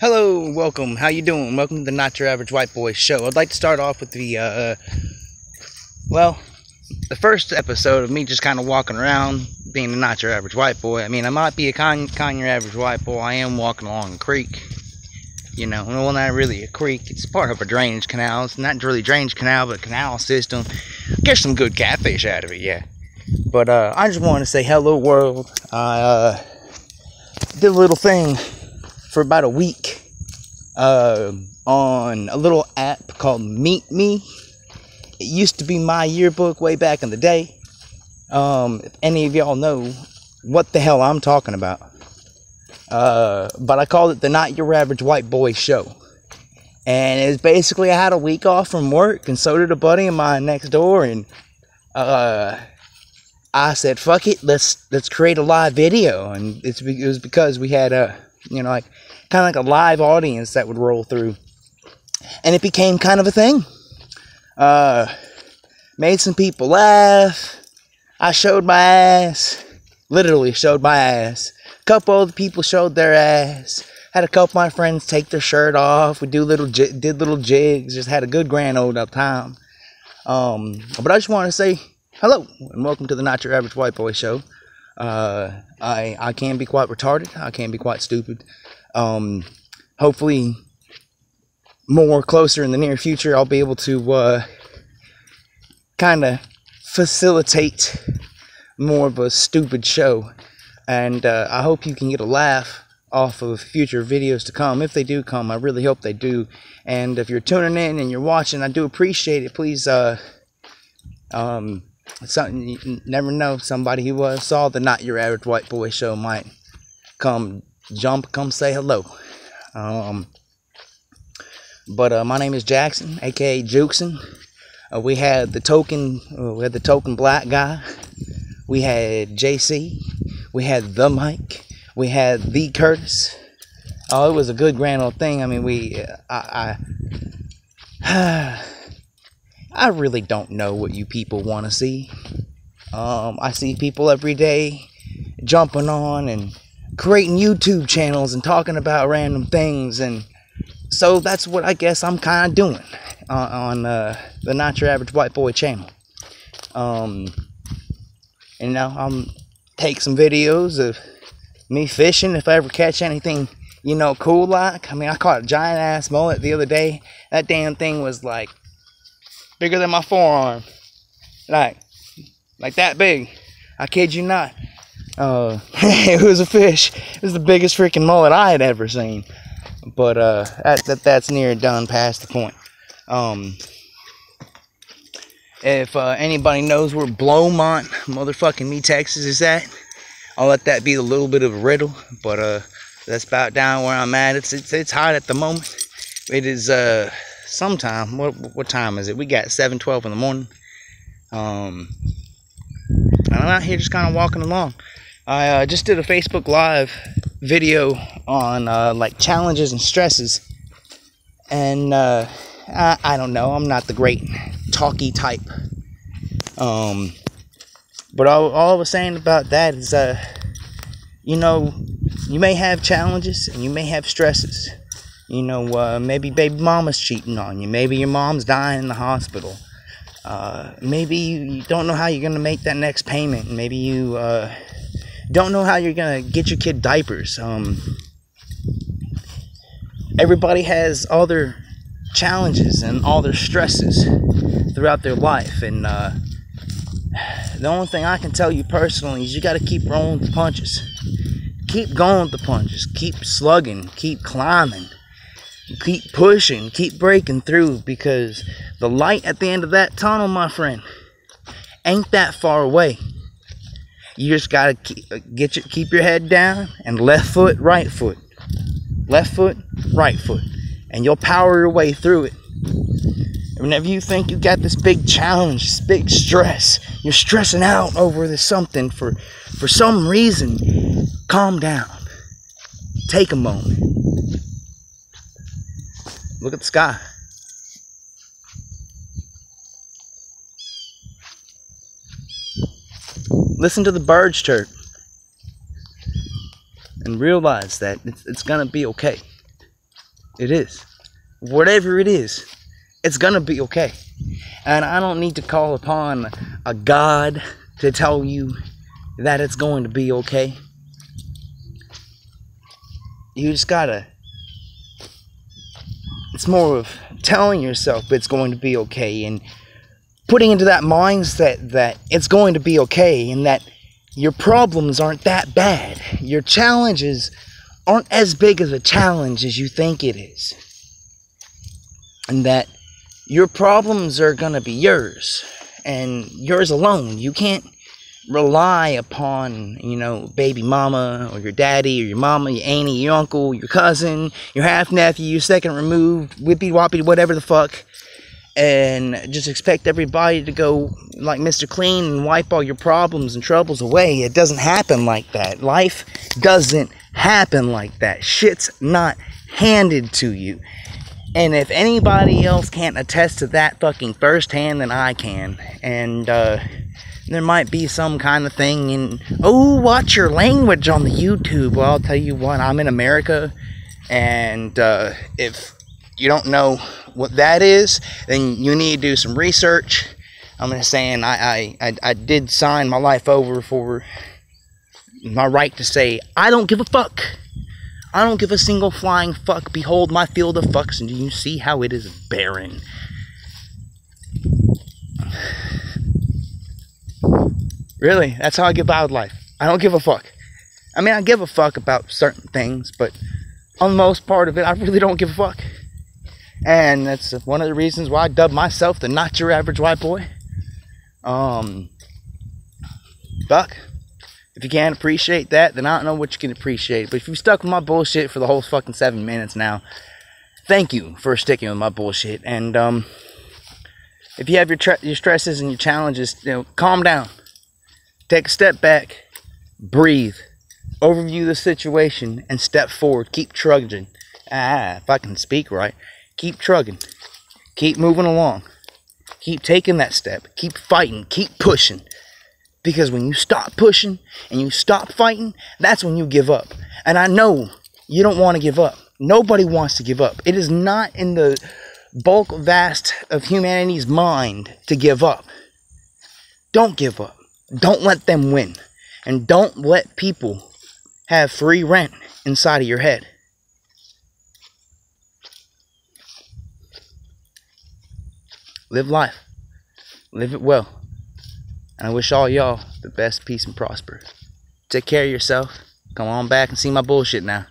Hello, welcome. How you doing? Welcome to the Not Your Average White Boy show. I'd like to start off with the, uh, well, the first episode of me just kind of walking around, being a not your average white boy. I mean, I might be a con, con your average white boy. I am walking along a creek. You know, well, not really a creek. It's part of a drainage canal. It's not really drainage canal, but a canal system. Get some good catfish out of it, yeah. But uh, I just want to say hello, world. I uh, did a little thing for about a week uh, on a little app called Meet Me. It used to be my yearbook way back in the day. Um, if any of y'all know what the hell I'm talking about. Uh, but I called it the Not Your Average White Boy Show. And it's basically I had a week off from work, and so did a buddy of mine next door, and uh, I said, "Fuck it, let's let's create a live video." And it's it was because we had a you know like kind of like a live audience that would roll through, and it became kind of a thing. Uh, made some people laugh. I showed my ass, literally showed my ass. A couple other people showed their ass. Had a couple of my friends take their shirt off. We do little did little jigs. Just had a good grand old time. Um, but I just want to say hello and welcome to the Not Your Average White Boy Show. Uh, I I can be quite retarded. I can be quite stupid. Um, hopefully, more closer in the near future, I'll be able to uh, kind of facilitate more of a stupid show. And uh, I hope you can get a laugh off of future videos to come. If they do come, I really hope they do. And if you're tuning in and you're watching, I do appreciate it. Please, uh, um, something you never know. Somebody who uh, saw the Not Your Average White Boy show might come jump, come say hello. Um, but uh, my name is Jackson, aka Jukson. Uh, we had the token, uh, we had the token black guy. We had JC. We had the Mike. We had the Curtis. Oh, it was a good grand old thing. I mean, we, uh, I, I, I really don't know what you people want to see. Um, I see people every day jumping on and creating YouTube channels and talking about random things, and so that's what I guess I'm kind of doing on, on uh, the Not Your Average White Boy channel. Um, and now I'm take some videos of me fishing if I ever catch anything, you know, cool like. I mean, I caught a giant ass mullet the other day. That damn thing was like bigger than my forearm, like like that big. I kid you not. Uh, it was a fish. It was the biggest freaking mullet I had ever seen. But uh, that, that that's near done past the point. Um, if uh, anybody knows where Blowmont, motherfucking me, Texas is at, I'll let that be a little bit of a riddle. But uh, that's about down where I'm at. It's it's it's hot at the moment. It is uh sometime. What what time is it? We got 7:12 in the morning. Um, I'm out here just kind of walking along. I uh, just did a Facebook Live video on uh, like challenges and stresses, and uh, I, I don't know. I'm not the great talky type. Um, but all, all I was saying about that is, uh, you know, you may have challenges and you may have stresses. You know, uh, maybe baby mama's cheating on you. Maybe your mom's dying in the hospital. Uh, maybe you don't know how you're gonna make that next payment. Maybe you uh, don't know how you're gonna get your kid diapers. Um, everybody has all their challenges and all their stresses throughout their life, and uh, the only thing I can tell you personally is you got to keep rolling the punches. Keep going with the punches. Keep slugging. Keep climbing. Keep pushing. Keep breaking through because the light at the end of that tunnel, my friend, ain't that far away. You just gotta keep, get your, keep your head down and left foot, right foot, left foot, right foot, and you'll power your way through it. Whenever you think you got this big challenge, this big stress, you're stressing out over this something for for some reason, calm down. Take a moment. Look at the sky. Listen to the birds chirp and realize that it's, it's gonna be okay. It is. Whatever it is, it's gonna be okay. And I don't need to call upon a God to tell you that it's going to be okay. You just gotta. It's more of telling yourself it's going to be okay and putting into that mindset that it's going to be okay and that your problems aren't that bad. Your challenges aren't as big of a challenge as you think it is. And that your problems are going to be yours and yours alone. You can't rely upon, you know, baby mama or your daddy or your mama, your auntie, your uncle, your cousin, your half nephew, your second removed, whippy woppy, whatever the fuck, and just expect everybody to go like Mr. Clean and wipe all your problems and troubles away. It doesn't happen like that. Life doesn't happen like that. Shit's not handed to you. And if anybody else can't attest to that fucking firsthand, then I can. And, uh, there might be some kind of thing in oh watch your language on the youtube. Well i'll tell you what i'm in america and uh, if you don't know what that is then you need to do some research. I'm just saying I, I, I, I did sign my life over for my right to say i don't give a fuck. I don't give a single flying fuck. Behold my field of fucks. And do you see how it is barren Really, that's how I get by with life. I don't give a fuck. I mean, I give a fuck about certain things, but on the most part of it, I really don't give a fuck. And that's one of the reasons why I dub myself the not your average white boy. Um, fuck. If you can't appreciate that, then I don't know what you can appreciate. But if you stuck with my bullshit for the whole fucking seven minutes now, thank you for sticking with my bullshit. And um, if you have your your stresses and your challenges, you know, calm down Take a step back, breathe, overview the situation, and step forward. Keep trudging. Ah, if I can speak right. Keep trudging. Keep moving along. Keep taking that step. Keep fighting. Keep pushing. Because when you stop pushing and you stop fighting, that's when you give up. And I know you don't want to give up. Nobody wants to give up. It is not in the bulk vast of humanity's mind to give up. Don't give up. Don't let them win. And don't let people have free rent inside of your head. Live life. Live it well. And I wish all y'all the best peace and prosper. Take care of yourself. Come on back and see my bullshit now.